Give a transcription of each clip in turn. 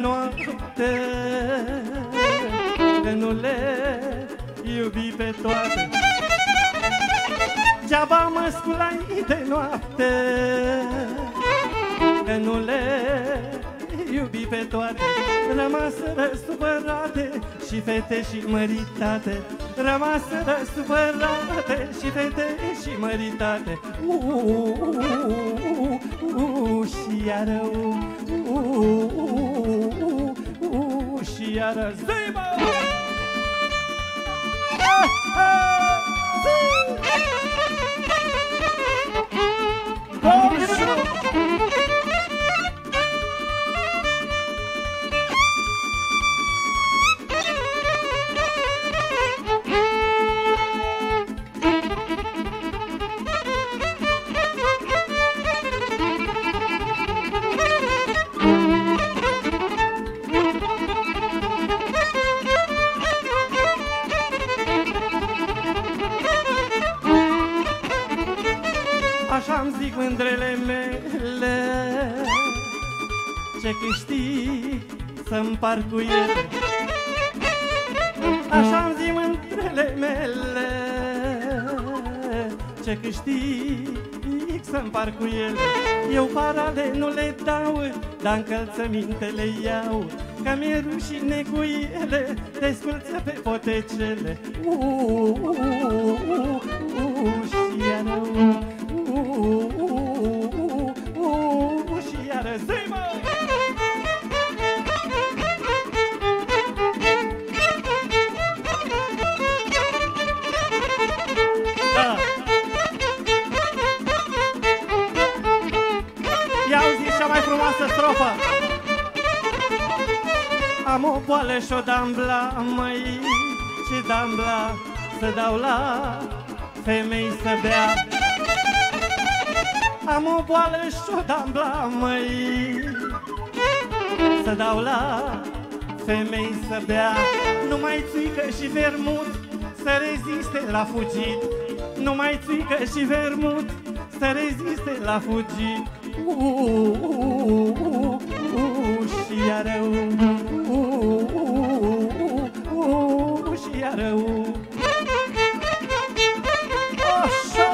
noapte Că nu le iubi pe toate. Geaba mă sculai de noapte Că nu le iubi pe toate. Rămaseră supărate și fete și măritate. Rămaseră supărate și fete și măritate. Uuu, și iară uuu, și iară zi, să-mi par cu ele Așa-mi zic mândrele mele Ce câștig să-mi par cu ele Eu parale nu le dau Dar încălțămintele iau. Că mi-e rușine cu ele Te sculță pe potecele. Uuu, uuu, uuu, uuu, și iară, uuu, uuu, o boală și o dambla, măi Ce dambla să dau la femei să bea. Am o boală și o dambla, măi Să dau la femei să bea. Numai țuică și vermut Să reziste la fugit. Numai țuică și vermut Să reziste la fugit. Uuu, uuu, uuu, uuu, și iară uuu, uuu, uuu, și iară uuu. Așa!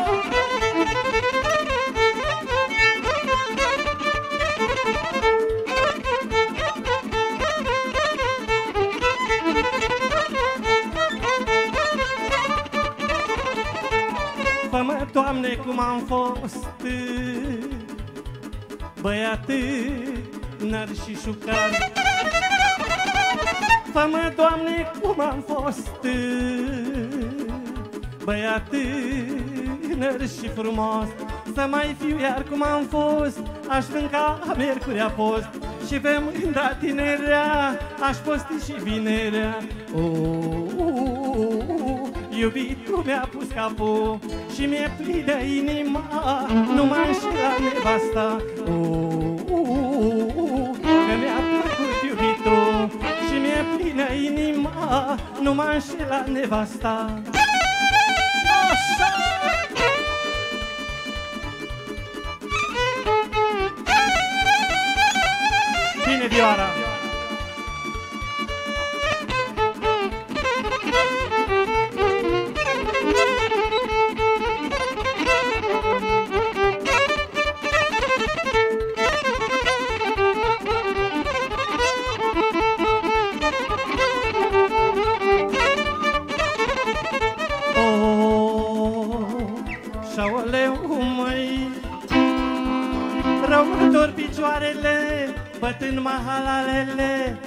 Fă-mă, Doamne, cum am fost Băiat tânăr și șucar Fă-mă, Doamne, cum am fost Băiat tânăr și frumos. Să mai fiu iar cum am fost Aș mânca miercuri a post. Și pe mândra tinerea Aș posti și vinerea. O, Iubitul mi-a pus capul Și mi-e plină inima Numai și la nevasta. O, inima Numai și la nevasta Așa! Bine, Vioara! Mahalalele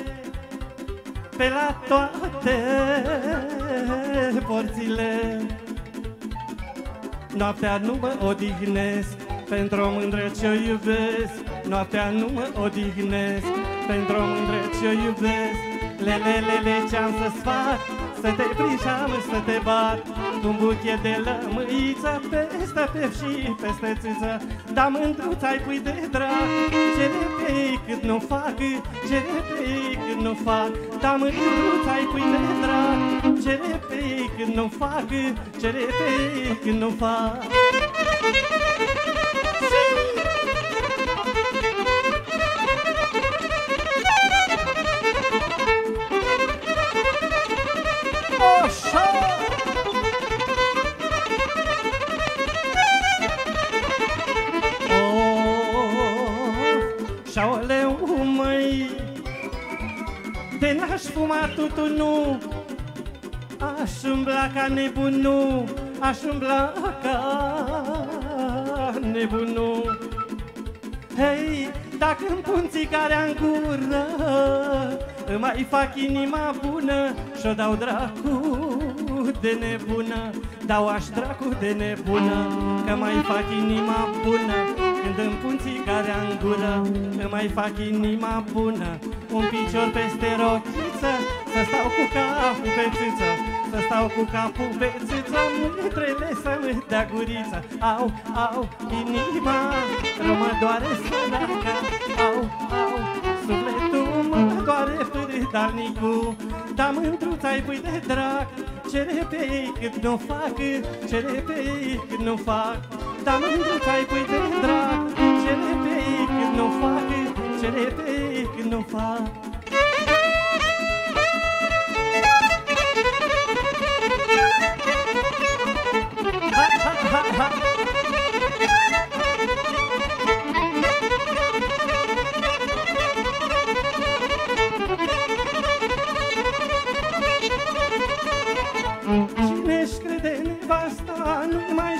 Pe la toate porțile. Noaptea nu mă odihnesc Pentru o mândră ce-o iubesc. Noaptea nu mă odihnesc Pentru o mândră ce-o iubesc. Lelelele ce-am să-ți fac? Să te prișam, să te bat Un buchet de lămâiță Peste pef și peste țâță Dar mândruța ai pui de drag Ce repei cât nu fac Ce repei cât nu fac. Dar mândruța ai pui de drag Ce repei cât nu fac Ce repei cât nu fac De n-aș fuma tutunul Aș umbla ca nebunul Aș umbla ca nebunul Hei, dacă îmi pun țigarea în gură Îmi mai fac inima bună Și-o dau dracu de nebună. Dau aș dracu de nebună Că mai fac inima bună. Când îmi pun țigarea în gură Îmi mai fac inima bună Un picior peste rochiță Să stau cu capul pe țâță Să stau cu capul pe țâță Mâtrele să-mi dea guriță Au, au, inima Mă doare săraca Au, au, sufletul mă doare pârâdalnicul Dar mântruța-i pui de drag ce repei cât nu fac, ce repei cât nu fac. Dar mândruța-i pui de drag Ce repei cât nu fac, ce repei cât nu fac Ha, ha, ha, ha.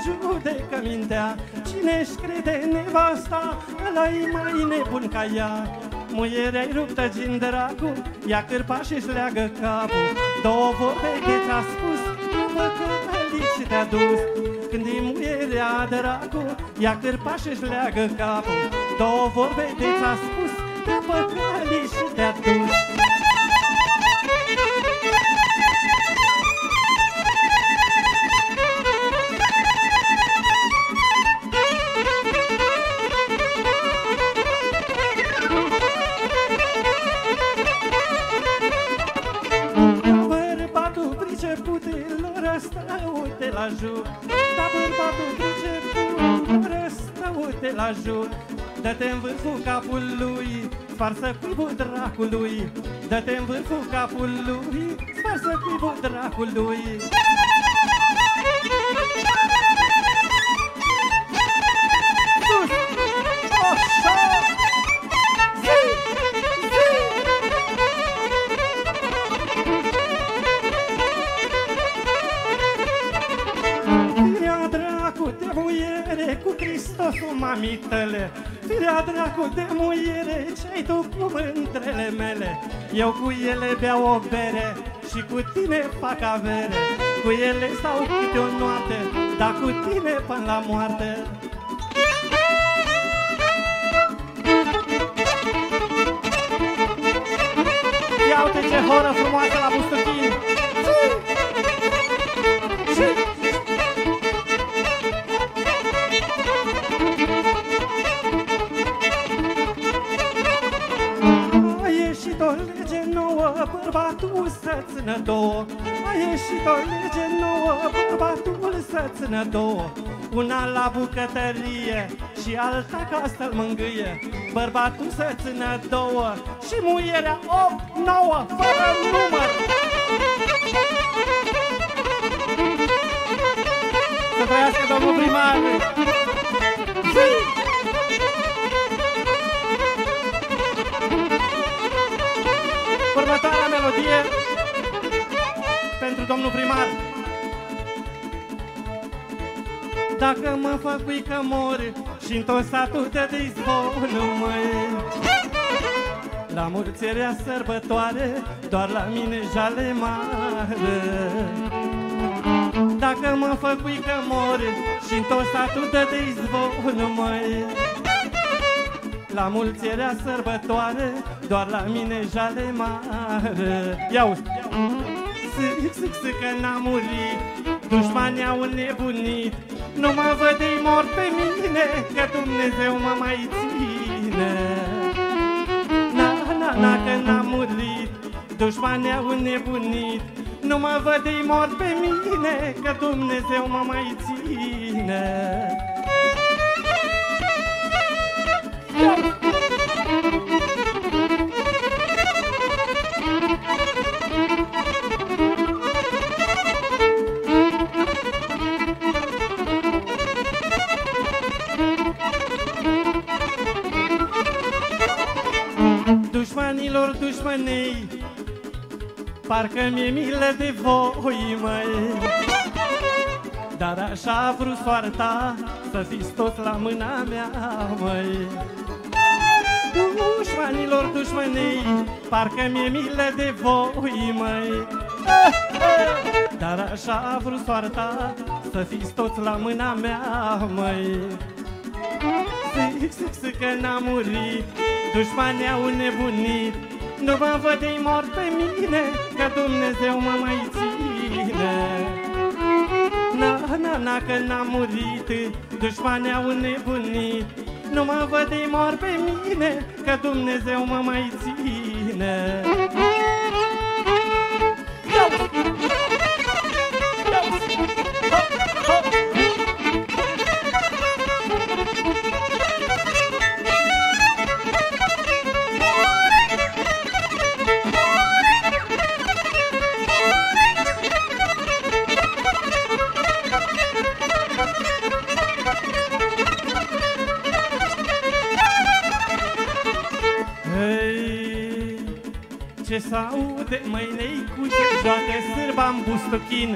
judecă mintea Cine-și crede nevasta, ăla-i mai nebun ca ea Muierea-i ruptă din dracu, ia cârpa și-și leagă capul. Două vorbe de ți-a spus, după că și te-a dus Când e muierea dracu, ia cârpa și-și leagă capul. Două vorbe de ți-a spus, după că și te-a dus la jur Da bărbatul priceput Răstă, uite la jur Dă-te în vârful capului Sparsă cuibul dracului. Dă-te în vârful capului Sparsă cuibul dracului dracu de muiere Ce-ai tu cu întrele mele? Eu cu ele beau o bere Și cu tine fac avere. Cu ele stau câte o noapte Dar cu tine până la moarte. Ia uite ce horă frumoasă la Bustuchin bărbatul să țină două. A ieșit o lege nouă, bărbatul să țină două. Una la bucătărie și alta ca să-l mângâie. Bărbatul să țină două și muierea opt, nouă, fără număr. Să trăiască domnul primar! Domnul primar. Dacă mă făcui că mori și în tot satul de dizvonul măi La mulțirea sărbătoare, doar la mine jale mare Dacă mă făcui că mori și în tot satul de dizvonul măi la mulțirea sărbătoare, doar la mine jale mare Iau! Zic, zic, zic că n-am murit. Dușmanii au nebunit Nu mă văd ei mor pe mine Că Dumnezeu mă mai ține. Na, na, na, că n-am murit. Dușmanii au nebunit Nu mă văd ei mor pe mine Că Dumnezeu mă mai ține Dușmanilor dușmănei Parcă mi-e milă de voi, măi. Dar așa a vrut soarta Să fiți toți la mâna mea, măi. Dușmanilor dușmănei Parcă mi-e milă de voi, măi. Dar așa a vrut soarta Să fiți toți la mâna mea, măi. Zic, zic, zic că n-a murit Dușmanii au nebunit. Nu mă văd ei mor pe mine Că Dumnezeu mă mai ține. Na, na, na, că n-a murit. Dușmanii au nebunit. Nu mă văd ei mor pe mine Că Dumnezeu mă mai ține ce s-aude, măi neicuță, joacă sârba în bustochin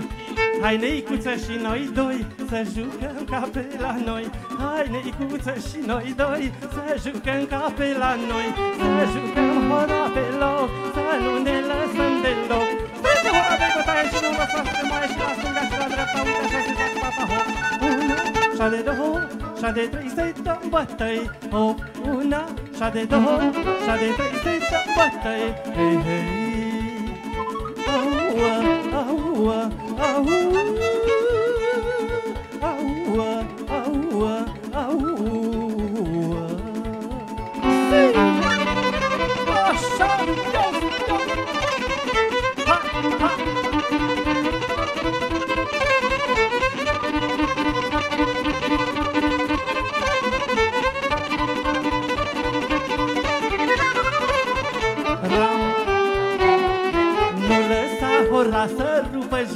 Hai neicuță și noi doi, să jucăm ca pe la noi. Hai neicuță și noi doi, să jucăm ca pe la noi. Să jucăm hora pe loc, să nu ne lăsăm deloc Strânge hora pe bătaie și nu lăsați să mai și la stânga și la dreapta Uite așa se joacă papa hop Una, și de două, și de trei, să-i dăm bătăi Hop, una, și de două, și de trei, să-i dăm bătăi Hei, hei. Aua, aua, aua Aua,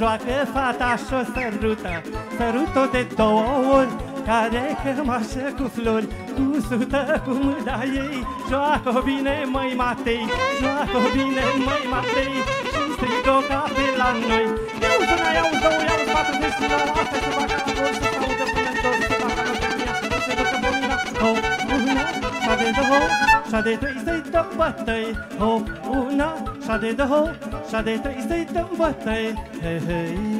Joacă fata și-o sărută. Sărut-o de două ori Care cămașă cu flori. Cu sută cu mâna ei Joacă bine măi Matei. Joacă bine măi Matei. Și strigă ca pe la noi. Iau una, iau două, iau patru Deci la asta se facă la gol Să audă până în dos Se facă la gămia Se ducă pomina Hop, una, și de două Și de trei să-i dăm bătăi. Hop, una, și de două Și de trei să-i dăm bătăi Hei, hei